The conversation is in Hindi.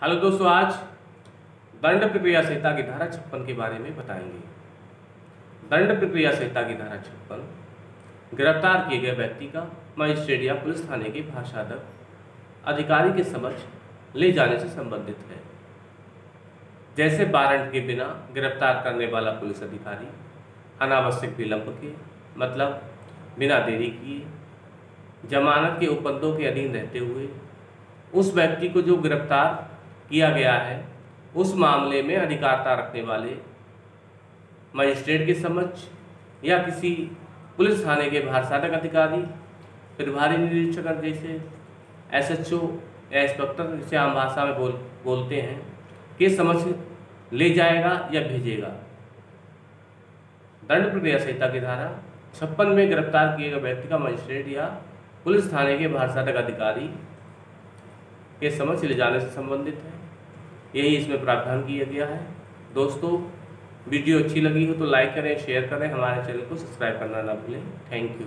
हेलो दोस्तों, आज दंड प्रक्रिया संहिता की धारा छप्पन के बारे में बताएँगे। दंड प्रक्रिया संहिता की धारा छप्पन, गिरफ़्तार किए गए व्यक्ति का मजिस्ट्रेट या पुलिस थाने के भाषाधक अधिकारी के समक्ष ले जाने से संबंधित है। जैसे वारंट के बिना गिरफ़्तार करने वाला पुलिस अधिकारी अनावश्यक विलंब के मतलब बिना देरी किए, जमानत के उपबंधों के अधीन रहते हुए, उस व्यक्ति को जो गिरफ़्तार किया गया है, उस मामले में अधिकारता रखने वाले मजिस्ट्रेट के समक्ष या किसी पुलिस थाने के भारसाधक अधिकारी, प्रभारी निरीक्षक जैसे एस एच ओ या इंस्पेक्टर जिसे आम भाषा में बोल, बोलते हैं, के समक्ष ले जाएगा या भेजेगा। दंड प्रक्रिया संहिता की धारा छप्पन में गिरफ़्तार किए गए व्यक्ति का मजिस्ट्रेट या पुलिस थाने के भारसाधक अधिकारी के समझ ले जाने से संबंधित है। यही इसमें प्रावधान किया गया है। दोस्तों, वीडियो अच्छी लगी हो तो लाइक करें शेयर करें। हमारे चैनल को सब्सक्राइब करना ना भूलें। Thank you